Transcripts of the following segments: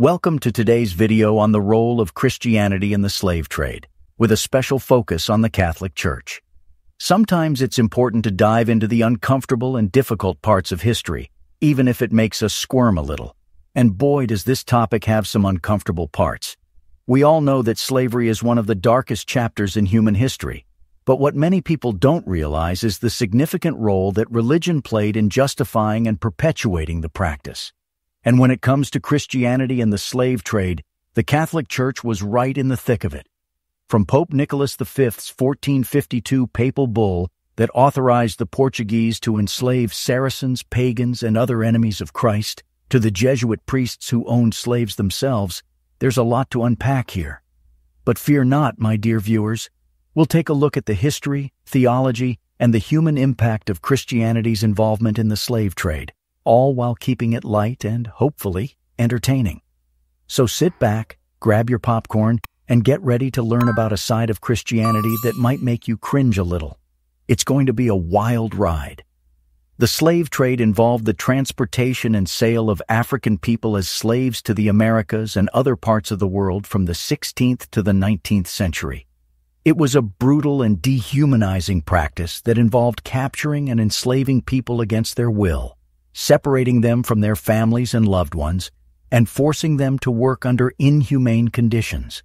Welcome to today's video on the role of Christianity in the slave trade, with a special focus on the Catholic Church. Sometimes it's important to dive into the uncomfortable and difficult parts of history, even if it makes us squirm a little. And boy, does this topic have some uncomfortable parts. We all know that slavery is one of the darkest chapters in human history, but what many people don't realize is the significant role that religion played in justifying and perpetuating the practice. And when it comes to Christianity and the slave trade, the Catholic Church was right in the thick of it. From Pope Nicholas V's 1452 papal bull that authorized the Portuguese to enslave Saracens, pagans, and other enemies of Christ, to the Jesuit priests who owned slaves themselves, there's a lot to unpack here. But fear not, my dear viewers. We'll take a look at the history, theology, and the human impact of Christianity's involvement in the slave trade all while keeping it light and, hopefully, entertaining. So sit back, grab your popcorn, and get ready to learn about a side of Christianity that might make you cringe a little. It's going to be a wild ride. The slave trade involved the transportation and sale of African people as slaves to the Americas and other parts of the world from the 16th to the 19th century. It was a brutal and dehumanizing practice that involved capturing and enslaving people against their will separating them from their families and loved ones, and forcing them to work under inhumane conditions.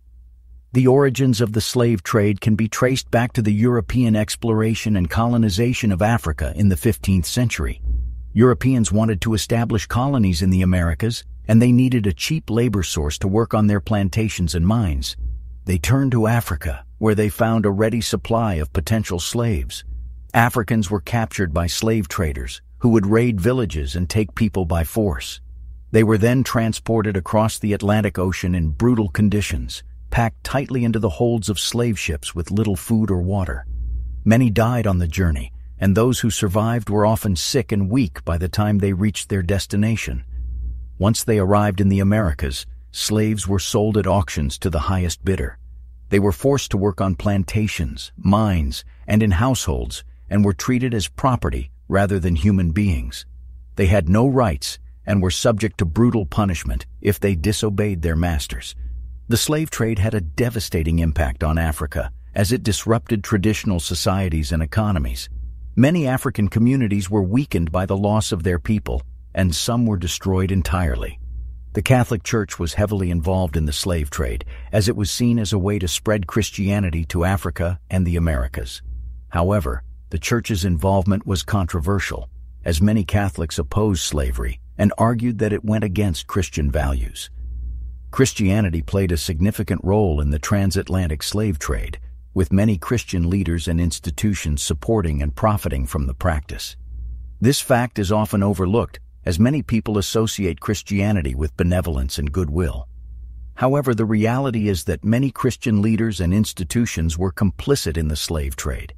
The origins of the slave trade can be traced back to the European exploration and colonization of Africa in the 15th century. Europeans wanted to establish colonies in the Americas, and they needed a cheap labor source to work on their plantations and mines. They turned to Africa, where they found a ready supply of potential slaves. Africans were captured by slave traders, who would raid villages and take people by force. They were then transported across the Atlantic Ocean in brutal conditions, packed tightly into the holds of slave ships with little food or water. Many died on the journey, and those who survived were often sick and weak by the time they reached their destination. Once they arrived in the Americas, slaves were sold at auctions to the highest bidder. They were forced to work on plantations, mines, and in households, and were treated as property rather than human beings. They had no rights and were subject to brutal punishment if they disobeyed their masters. The slave trade had a devastating impact on Africa as it disrupted traditional societies and economies. Many African communities were weakened by the loss of their people, and some were destroyed entirely. The Catholic Church was heavily involved in the slave trade, as it was seen as a way to spread Christianity to Africa and the Americas. However, the Church's involvement was controversial, as many Catholics opposed slavery and argued that it went against Christian values. Christianity played a significant role in the transatlantic slave trade, with many Christian leaders and institutions supporting and profiting from the practice. This fact is often overlooked, as many people associate Christianity with benevolence and goodwill. However, the reality is that many Christian leaders and institutions were complicit in the slave trade,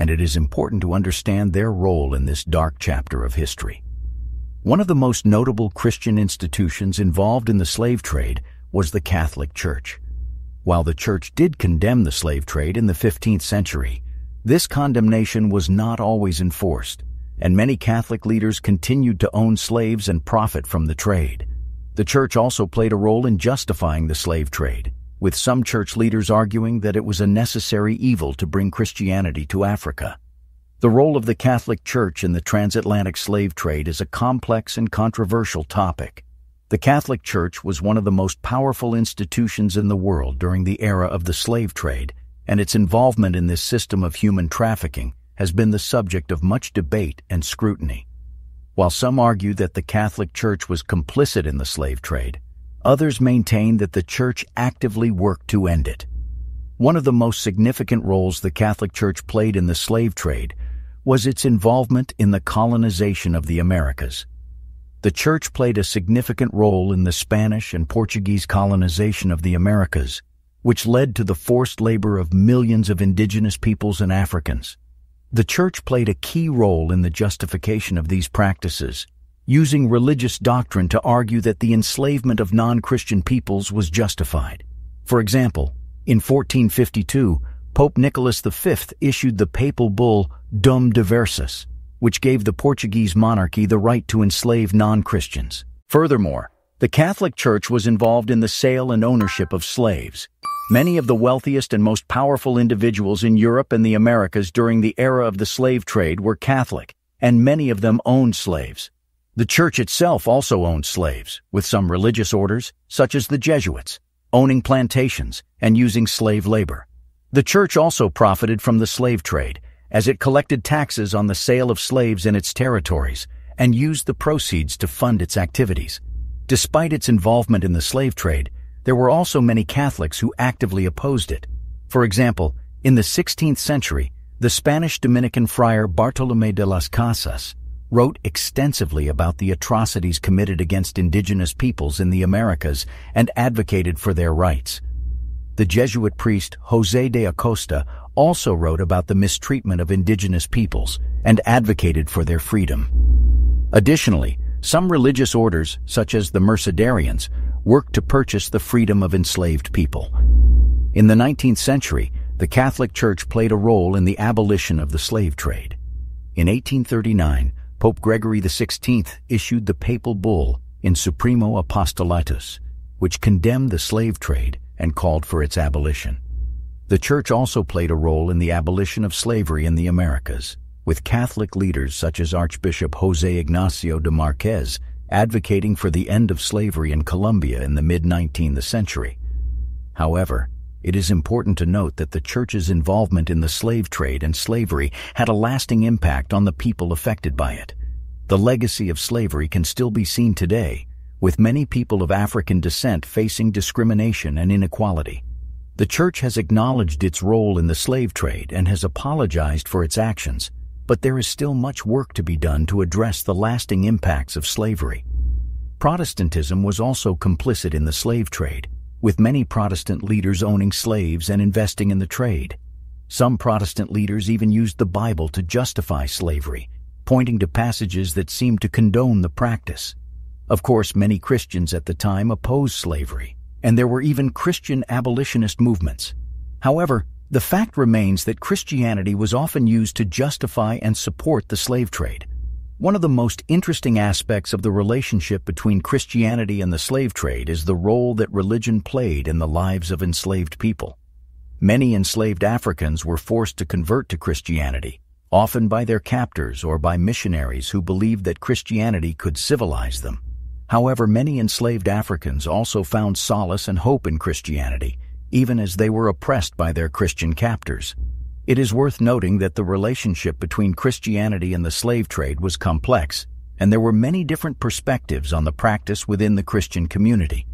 and it is important to understand their role in this dark chapter of history. One of the most notable Christian institutions involved in the slave trade was the Catholic Church. While the Church did condemn the slave trade in the 15th century, this condemnation was not always enforced, and many Catholic leaders continued to own slaves and profit from the trade. The Church also played a role in justifying the slave trade, with some church leaders arguing that it was a necessary evil to bring Christianity to Africa. The role of the Catholic Church in the transatlantic slave trade is a complex and controversial topic. The Catholic Church was one of the most powerful institutions in the world during the era of the slave trade, and its involvement in this system of human trafficking has been the subject of much debate and scrutiny. While some argue that the Catholic Church was complicit in the slave trade, Others maintain that the Church actively worked to end it. One of the most significant roles the Catholic Church played in the slave trade was its involvement in the colonization of the Americas. The Church played a significant role in the Spanish and Portuguese colonization of the Americas, which led to the forced labor of millions of indigenous peoples and Africans. The Church played a key role in the justification of these practices using religious doctrine to argue that the enslavement of non-Christian peoples was justified. For example, in 1452, Pope Nicholas V issued the papal bull Dum Diversas, which gave the Portuguese monarchy the right to enslave non-Christians. Furthermore, The Catholic Church was involved in the sale and ownership of slaves. Many of the wealthiest and most powerful individuals in Europe and the Americas during the era of the slave trade were Catholic, and many of them owned slaves. The church itself also owned slaves, with some religious orders, such as the Jesuits, owning plantations and using slave labor. The church also profited from the slave trade, as it collected taxes on the sale of slaves in its territories and used the proceeds to fund its activities. Despite its involvement in the slave trade, there were also many Catholics who actively opposed it. For example, in the 16th century, the Spanish Dominican friar Bartolomé de las Casas wrote extensively about the atrocities committed against indigenous peoples in the Americas and advocated for their rights. The Jesuit priest José de Acosta also wrote about the mistreatment of indigenous peoples and advocated for their freedom. Additionally, some religious orders, such as the Mercedarians, worked to purchase the freedom of enslaved people. In the 19th century, the Catholic Church played a role in the abolition of the slave trade. In 1839, Pope Gregory XVI issued the papal bull in Supremo Apostolatus, which condemned the slave trade and called for its abolition. The Church also played a role in the abolition of slavery in the Americas with Catholic leaders such as Archbishop Jose Ignacio de Marquez advocating for the end of slavery in Colombia in the mid-19th century. However, it is important to note that the Church's involvement in the slave trade and slavery had a lasting impact on the people affected by it. The legacy of slavery can still be seen today, with many people of African descent facing discrimination and inequality. The Church has acknowledged its role in the slave trade and has apologized for its actions, but there is still much work to be done to address the lasting impacts of slavery. Protestantism was also complicit in the slave trade, with many Protestant leaders owning slaves and investing in the trade. Some Protestant leaders even used the Bible to justify slavery, pointing to passages that seemed to condone the practice. Of course, many Christians at the time opposed slavery, and there were even Christian abolitionist movements. However, the fact remains that Christianity was often used to justify and support the slave trade. One of the most interesting aspects of the relationship between Christianity and the slave trade is the role that religion played in the lives of enslaved people. Many enslaved Africans were forced to convert to Christianity, often by their captors or by missionaries who believed that Christianity could civilize them. However, many enslaved Africans also found solace and hope in Christianity even as they were oppressed by their Christian captors. It is worth noting that the relationship between Christianity and the slave trade was complex, and there were many different perspectives on the practice within the Christian community.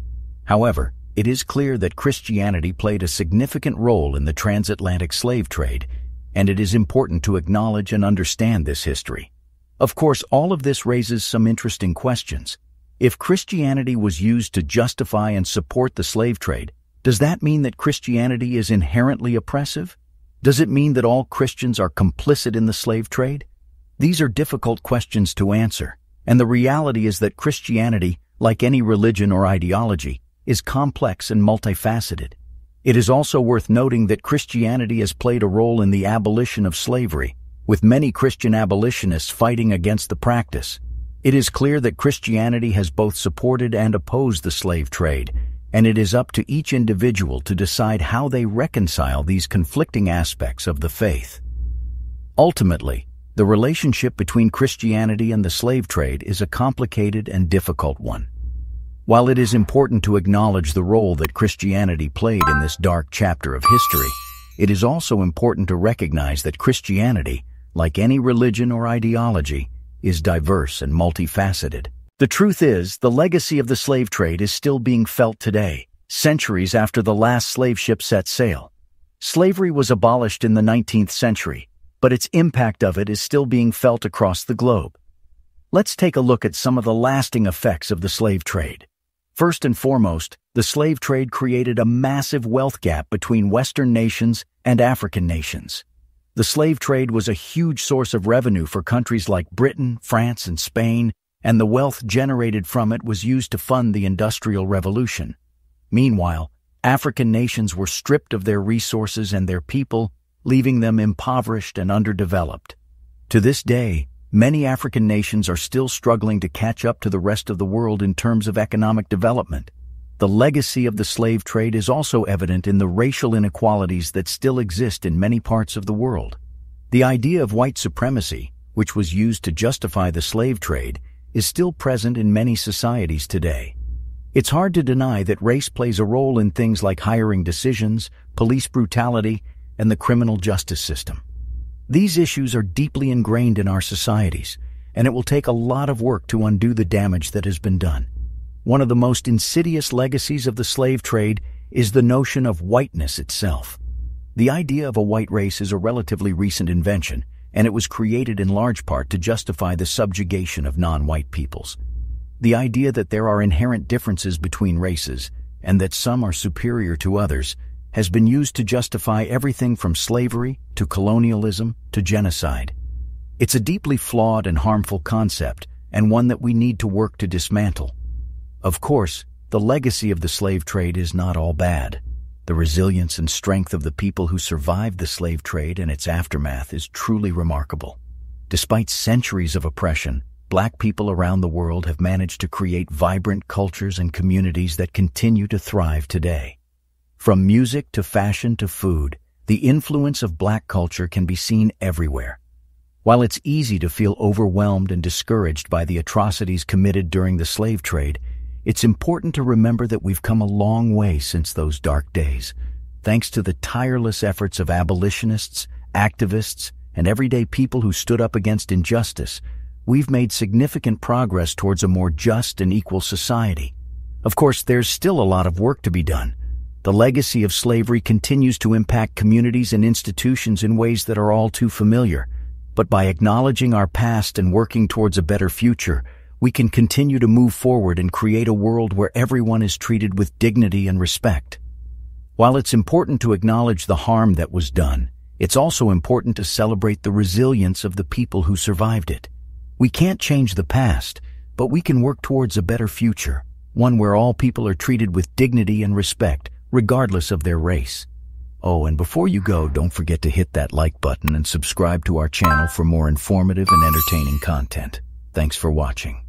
However, it is clear that Christianity played a significant role in the transatlantic slave trade, and it is important to acknowledge and understand this history. Of course, all of this raises some interesting questions. If Christianity was used to justify and support the slave trade, does that mean that Christianity is inherently oppressive? Does it mean that all Christians are complicit in the slave trade? These are difficult questions to answer, and the reality is that Christianity, like any religion or ideology, is complex and multifaceted. It is also worth noting that Christianity has played a role in the abolition of slavery, with many Christian abolitionists fighting against the practice. It is clear that Christianity has both supported and opposed the slave trade, and it is up to each individual to decide how they reconcile these conflicting aspects of the faith. Ultimately, the relationship between Christianity and the slave trade is a complicated and difficult one. While it is important to acknowledge the role that Christianity played in this dark chapter of history, it is also important to recognize that Christianity, like any religion or ideology, is diverse and multifaceted. The truth is, the legacy of the slave trade is still being felt today, centuries after the last slave ship set sail. Slavery was abolished in the 19th century, but its impact of it is still being felt across the globe. Let's take a look at some of the lasting effects of the slave trade. First and foremost, the slave trade created a massive wealth gap between Western nations and African nations. The slave trade was a huge source of revenue for countries like Britain, France, and Spain, and the wealth generated from it was used to fund the Industrial Revolution. Meanwhile, African nations were stripped of their resources and their people, leaving them impoverished and underdeveloped. To this day, many African nations are still struggling to catch up to the rest of the world in terms of economic development. The legacy of the slave trade is also evident in the racial inequalities that still exist in many parts of the world. The idea of white supremacy, which was used to justify the slave trade, is still present in many societies today. It's hard to deny that race plays a role in things like hiring decisions, police brutality, and the criminal justice system. These issues are deeply ingrained in our societies, and it will take a lot of work to undo the damage that has been done. One of the most insidious legacies of the slave trade is the notion of whiteness itself. The idea of a white race is a relatively recent invention, and it was created in large part to justify the subjugation of non-white peoples. The idea that there are inherent differences between races, and that some are superior to others, has been used to justify everything from slavery to colonialism to genocide. It's a deeply flawed and harmful concept, and one that we need to work to dismantle. Of course, the legacy of the slave trade is not all bad. The resilience and strength of the people who survived the slave trade and its aftermath is truly remarkable. Despite centuries of oppression, black people around the world have managed to create vibrant cultures and communities that continue to thrive today. From music to fashion to food, the influence of black culture can be seen everywhere. While it's easy to feel overwhelmed and discouraged by the atrocities committed during the slave trade, it's important to remember that we've come a long way since those dark days, thanks to the tireless efforts of abolitionists, activists, and everyday people who stood up against injustice, we've made significant progress towards a more just and equal society. Of course, there's still a lot of work to be done, the legacy of slavery continues to impact communities and institutions in ways that are all too familiar. But by acknowledging our past and working towards a better future, we can continue to move forward and create a world where everyone is treated with dignity and respect. While it's important to acknowledge the harm that was done, it's also important to celebrate the resilience of the people who survived it. We can't change the past, but we can work towards a better future, one where all people are treated with dignity and respect, regardless of their race. Oh, and before you go, don't forget to hit that like button and subscribe to our channel for more informative and entertaining content. Thanks for watching.